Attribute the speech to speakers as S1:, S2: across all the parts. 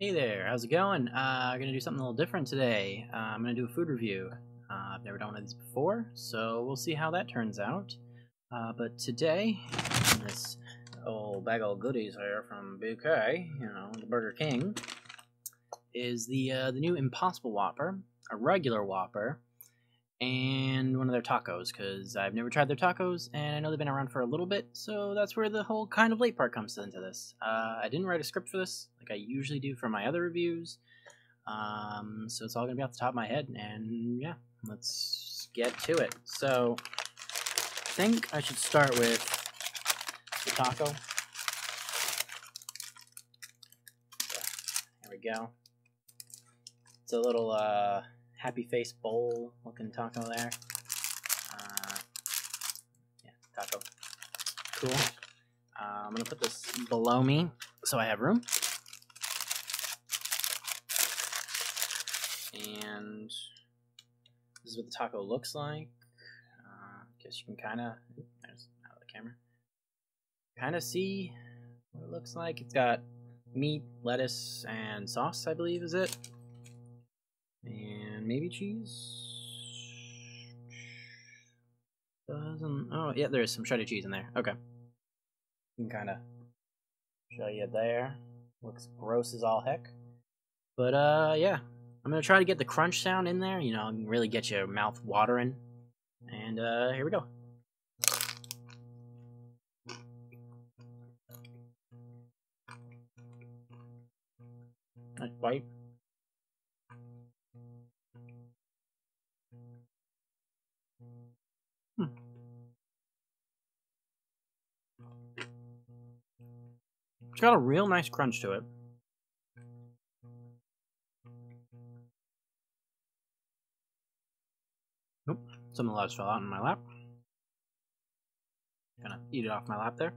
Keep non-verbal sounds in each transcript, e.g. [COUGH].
S1: Hey there, how's it going? Uh, I'm gonna do something a little different today. Uh, I'm gonna do a food review. Uh, I've never done one of these before, so we'll see how that turns out. Uh, but today, this old bag of goodies here from BK, you know, the Burger King, is the uh, the new Impossible Whopper, a regular Whopper, and one of their tacos. Because I've never tried their tacos, and I know they've been around for a little bit, so that's where the whole kind of late part comes into this. Uh, I didn't write a script for this, like I usually do for my other reviews. Um, so it's all gonna be off the top of my head, and yeah, let's get to it. So I think I should start with the taco. There we go. It's a little uh, happy face bowl looking taco there. Uh, yeah, taco. Cool. Uh, I'm gonna put this below me so I have room. And this is what the taco looks like. Uh, guess you can kind of, out of the camera, kind of see what it looks like. It's got meat, lettuce, and sauce, I believe, is it? Maybe cheese. Doesn't. Oh, yeah, there is some shredded cheese in there. Okay. You can kind of show you there. Looks gross as all heck. But, uh, yeah. I'm gonna try to get the crunch sound in there, you know, really get your mouth watering. And, uh, here we go. Nice bite. It's got a real nice crunch to it. Nope, some of the lettuce fell out in my lap. Gonna eat it off my lap there.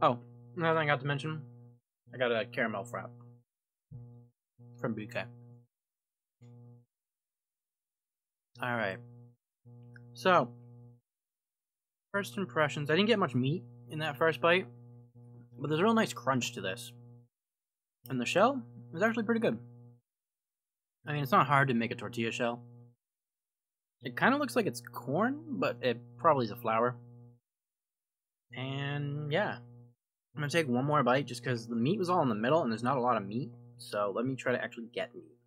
S1: Oh, another thing I got to mention. I got a caramel frap from BK. Alright. So, first impressions. I didn't get much meat in that first bite, but there's a real nice crunch to this. And the shell is actually pretty good. I mean, it's not hard to make a tortilla shell. It kind of looks like it's corn, but it probably is a flour. And yeah, I'm gonna take one more bite just because the meat was all in the middle and there's not a lot of meat. So let me try to actually get meat.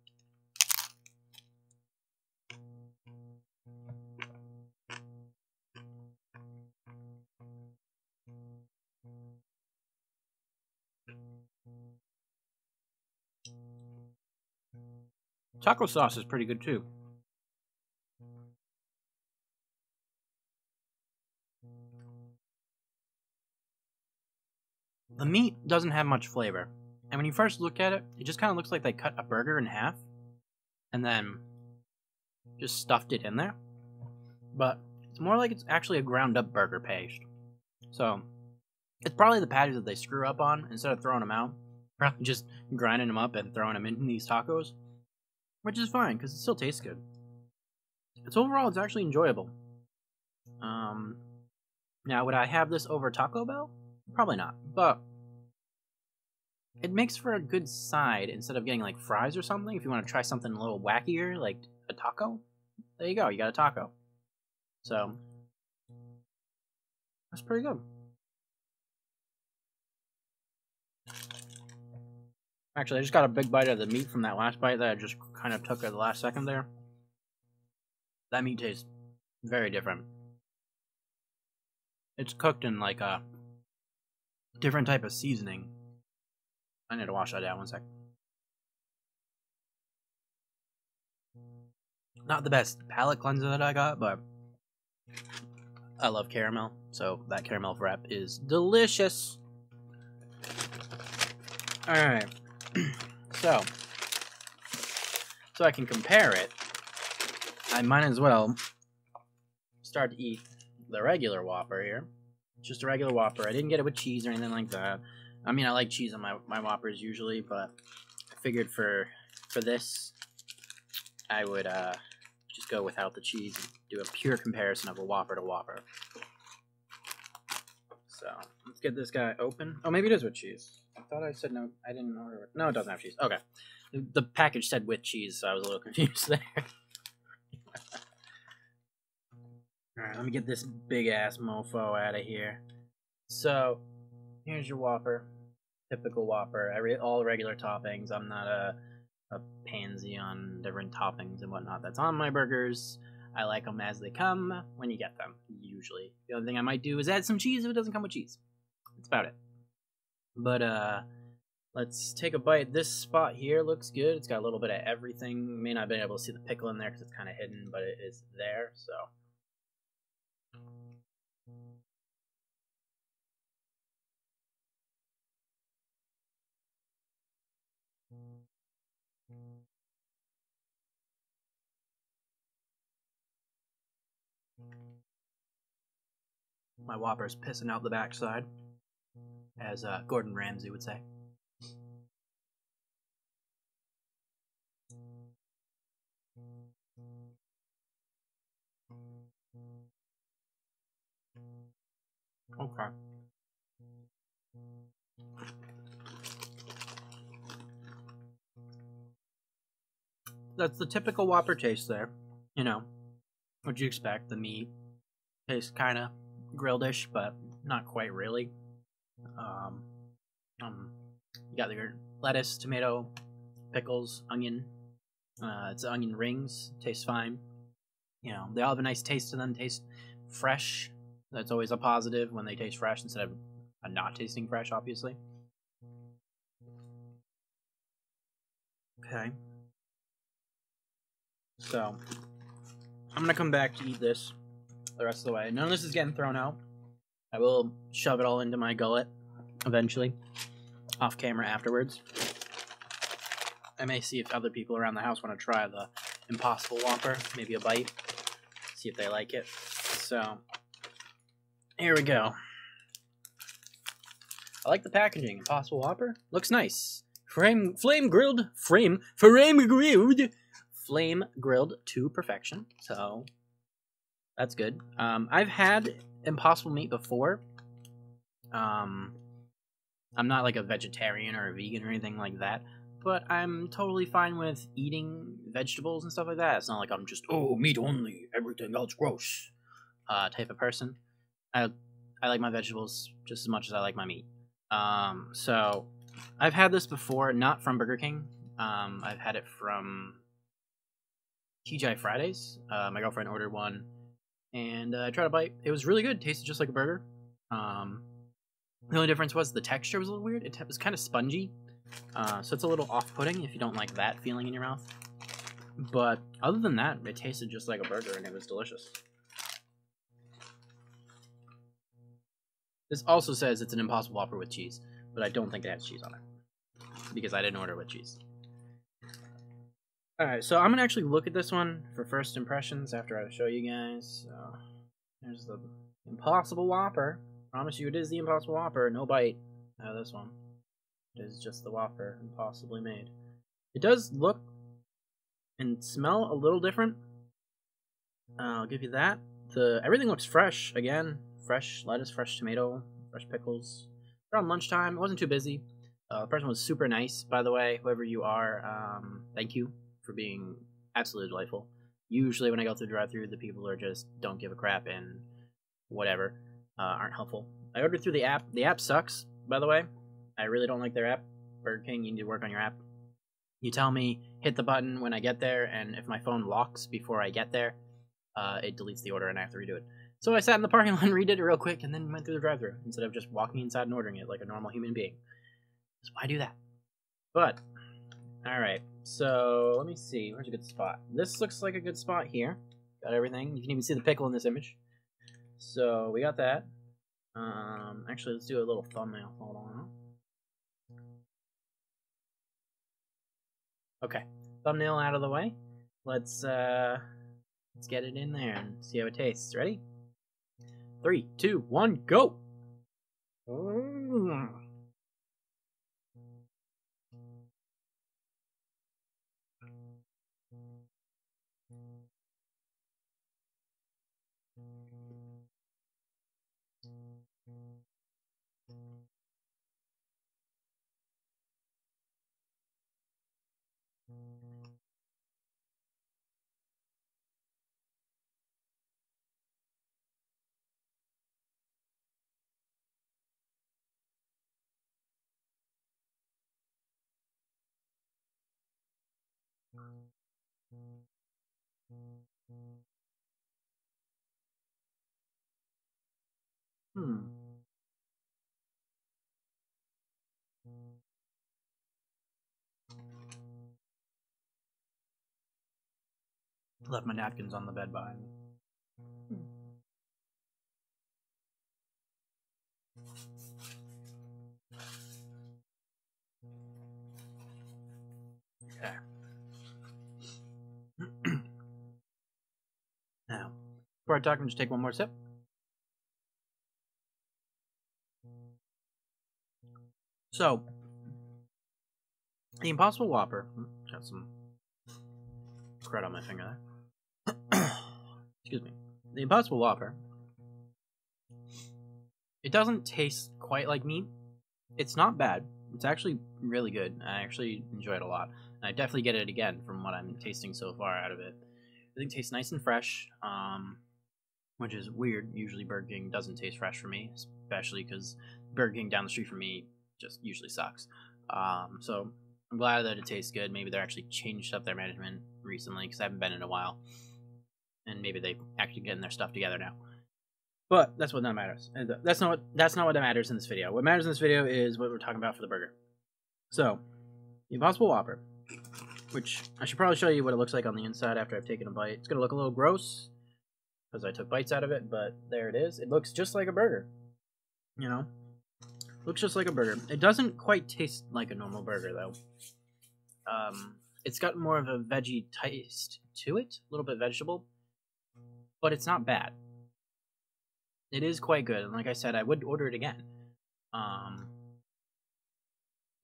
S1: Taco sauce is pretty good too. The meat doesn't have much flavor. And when you first look at it, it just kind of looks like they cut a burger in half and then just stuffed it in there. But it's more like it's actually a ground up burger paste. So it's probably the patties that they screw up on instead of throwing them out. Probably just grinding them up and throwing them in these tacos, which is fine because it still tastes good. It's overall, it's actually enjoyable. Um, now, would I have this over Taco Bell? Probably not, but it makes for a good side instead of getting like fries or something. If you want to try something a little wackier, like a taco, there you go. You got a taco. So that's pretty good. Actually, I just got a big bite of the meat from that last bite that I just kind of took at the last second there. That meat tastes very different. It's cooked in like a different type of seasoning. I need to wash that down one sec. Not the best palate cleanser that I got, but I love caramel, so that caramel frap is delicious. Alright. [CLEARS THROAT] so, so I can compare it, I might as well start to eat the regular Whopper here. Just a regular Whopper. I didn't get it with cheese or anything like that. I mean, I like cheese on my, my Whoppers usually, but I figured for for this, I would uh, just go without the cheese and do a pure comparison of a Whopper to Whopper. So, let's get this guy open. Oh, maybe it is with cheese. Thought I said no. I didn't order it. No, it doesn't have cheese. Okay. The package said with cheese, so I was a little [LAUGHS] confused there. Alright, let me get this big ass mofo out of here. So, here's your Whopper. Typical Whopper. Every all regular toppings. I'm not a a pansy on different toppings and whatnot that's on my burgers. I like them as they come when you get them, usually. The only thing I might do is add some cheese if it doesn't come with cheese. That's about it. But, uh, let's take a bite. This spot here looks good. It's got a little bit of everything. May not have been able to see the pickle in there because it's kind of hidden, but it is there, so. My Whopper's pissing out the backside, as uh, Gordon Ramsay would say. Okay. That's the typical Whopper taste there. You know, what'd you expect? The meat tastes kind of grilled-ish, but not quite really. Um, um, you got your lettuce, tomato, pickles, onion. Uh, it's onion rings. Tastes fine. You know, they all have a nice taste to them. Taste fresh. That's always a positive when they taste fresh instead of not tasting fresh, obviously. Okay. So, I'm gonna come back to eat this the rest of the way. None of this is getting thrown out. I will shove it all into my gullet eventually, off camera afterwards. I may see if other people around the house want to try the Impossible Whopper, maybe a bite, see if they like it. So, here we go. I like the packaging. Impossible Whopper looks nice. Frame, flame grilled, frame, frame grilled, flame grilled to perfection. So that's good. Um, I've had Impossible meat before. Um, I'm not like a vegetarian or a vegan or anything like that, but I'm totally fine with eating vegetables and stuff like that. It's not like I'm just oh meat only, everything else gross, uh, type of person. I I like my vegetables just as much as I like my meat. Um, so I've had this before, not from Burger King. Um, I've had it from TGI Fridays. Uh, my girlfriend ordered one and uh, I tried a bite. It was really good. tasted just like a burger. Um, the only difference was the texture was a little weird. It was kind of spongy, uh, so it's a little off-putting if you don't like that feeling in your mouth. But other than that, it tasted just like a burger, and it was delicious. This also says it's an Impossible Whopper with cheese, but I don't think it has cheese on it because I didn't order with cheese. Alright, so I'm gonna actually look at this one for first impressions after I show you guys. So, there's the Impossible Whopper. Promise you it is the Impossible Whopper, no bite out of this one. It is just the Whopper, impossibly made. It does look and smell a little different. Uh, I'll give you that. The Everything looks fresh, again. Fresh lettuce, fresh tomato, fresh pickles. Around lunchtime, it wasn't too busy. Uh, the person was super nice, by the way, whoever you are. Um, thank you for being absolutely delightful. Usually, when I go through the drive-through, the people are just don't give a crap and whatever, uh, aren't helpful. I ordered through the app. The app sucks, by the way. I really don't like their app. Burger King, you need to work on your app. You tell me hit the button when I get there, and if my phone locks before I get there, uh, it deletes the order and I have to redo it. So I sat in the parking lot and [LAUGHS] redid it real quick, and then went through the drive-through instead of just walking inside and ordering it like a normal human being. So why do that? But all right. So let me see. Where's a good spot? This looks like a good spot here. Got everything. You can even see the pickle in this image. So we got that. Um, actually, let's do a little thumbnail. Hold on. Okay, thumbnail out of the way. Let's uh, let's get it in there and see how it tastes. Ready? Three, two, one, go. Mm. Hmm. Left my napkins on the bed behind me. Hmm. Okay. Before I talk, I'm just take one more sip. So, the Impossible Whopper. Got some crud on my finger there. [COUGHS] Excuse me. The Impossible Whopper. It doesn't taste quite like meat. It's not bad. It's actually really good. I actually enjoy it a lot. I definitely get it again from what I'm tasting so far out of it. I Everything tastes nice and fresh, um, which is weird. Usually Burger King doesn't taste fresh for me, especially because Burger King down the street from me just usually sucks. Um, so I'm glad that it tastes good. Maybe they're actually changed up their management recently because I haven't been in a while, and maybe they actually getting their stuff together now. But that's what that matters. And that's not what that's not what that matters in this video. What matters in this video is what we're talking about for the burger. So, the Impossible Whopper, which I should probably show you what it looks like on the inside after I've taken a bite. It's gonna look a little gross I took bites out of it, but there it is. It looks just like a burger. You know, looks just like a burger. It doesn't quite taste like a normal burger though. Um, it's got more of a veggie taste to it, a little bit vegetable, but it's not bad. It is quite good, and like I said, I would order it again. Um,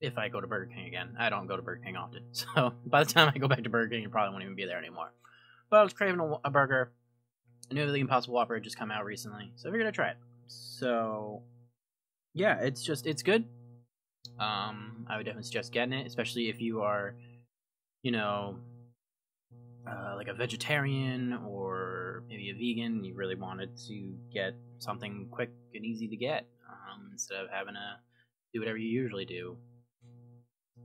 S1: if I go to Burger King again, I don't go to Burger King often, [LAUGHS] so by the time I go back to Burger King, it probably won't even be there anymore. But I was craving a, a burger. I the Impossible Whopper had just come out recently, so I figured I'd try it. So, yeah, it's just it's good. Um, I would definitely suggest getting it, especially if you are, you know, uh, like a vegetarian or maybe a vegan. You really wanted to get something quick and easy to get um, instead of having to do whatever you usually do.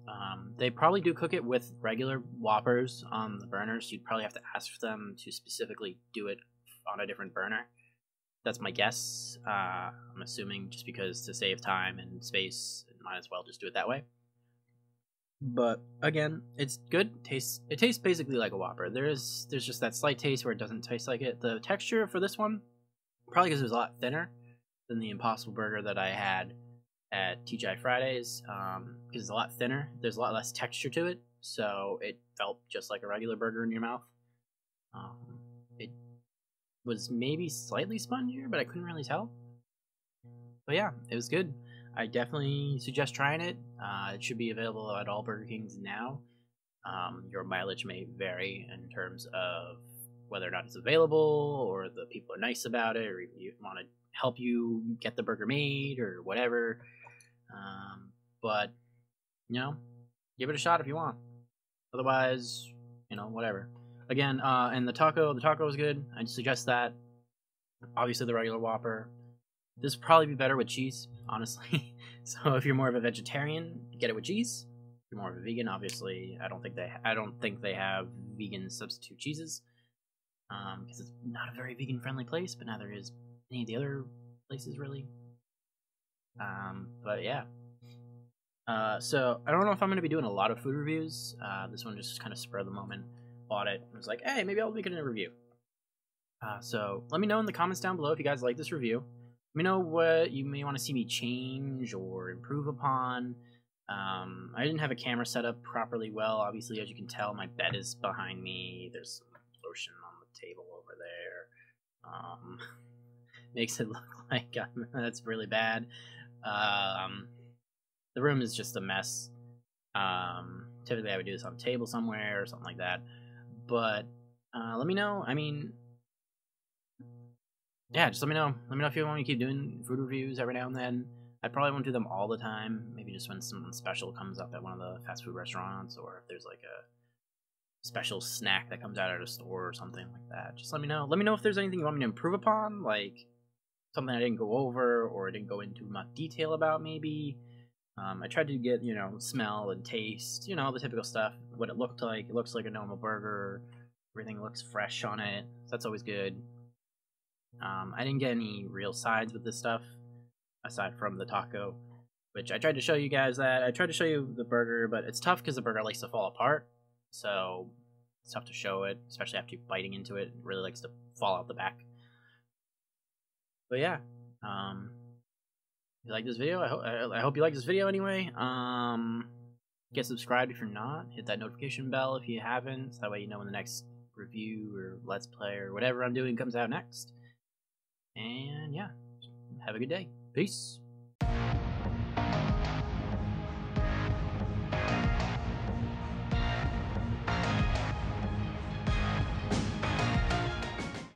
S1: Um, they probably do cook it with regular Whoppers on the burners. You'd probably have to ask them to specifically do it on a different burner. That's my guess. Uh, I'm assuming just because to save time and space, might as well just do it that way. But again, it's good. tastes it tastes basically like a Whopper. There is there's just that slight taste where it doesn't taste like it. The texture for this one, probably because it was a lot thinner than the Impossible Burger that I had at TGI Fridays, um, because it's a lot thinner. There's a lot less texture to it, so it felt just like a regular burger in your mouth. Um, was maybe slightly spongier, but I couldn't really tell. But yeah, it was good. I definitely suggest trying it. Uh, it should be available at all Burger Kings now. Um, your mileage may vary in terms of whether or not it's available, or the people are nice about it, or you want to help you get the burger made, or whatever. Um, but you know, give it a shot if you want. Otherwise, you know, whatever. Again, uh, and the taco, the taco is good. I suggest that. Obviously, the regular Whopper. This would probably be better with cheese, honestly. [LAUGHS] so if you're more of a vegetarian, get it with cheese. If you're more of a vegan, obviously, I don't think they, I don't think they have vegan substitute cheeses, um, because it's not a very vegan-friendly place. But neither is any of the other places, really. Um, but yeah. Uh, so I don't know if I'm going to be doing a lot of food reviews. Uh, this one just kind of spur the moment. Bought it. I was like, hey, maybe I'll make it in a review. Uh, so let me know in the comments down below if you guys like this review. Let me know what you may want to see me change or improve upon. Um, I didn't have a camera set up properly well. Obviously, as you can tell, my bed is behind me. There's some lotion on the table over there. Um, [LAUGHS] makes it [LAUGHS] look like I'm, [LAUGHS] that's really bad. Um, the room is just a mess. Um, typically, I would do this on a table somewhere or something like that. But uh, let me know. I mean, yeah, just let me know. Let me know if you want me to keep doing food reviews every now and then. I probably won't do them all the time. Maybe just when something special comes up at one of the fast food restaurants, or if there's like a special snack that comes out at a store or something like that. Just let me know. Let me know if there's anything you want me to improve upon, like something I didn't go over or I didn't go into much detail about, maybe. Um, I tried to get, you know, smell and taste, you know, all the typical stuff, what it looked like. It looks like a normal burger. Everything looks fresh on it. So that's always good. Um, I didn't get any real sides with this stuff. aside from the taco, which I tried to show you guys that. I tried to show you the burger, but it's tough because the burger likes to fall apart. So it's tough to show it, especially after biting into it. It really likes to fall out the back. But yeah, um, you like this video? I, I hope you like this video anyway. Um, get subscribed if you're not. Hit that notification bell if you haven't. So that way you know when the next review or let's play or whatever I'm doing comes out next. And yeah, have a good day. Peace.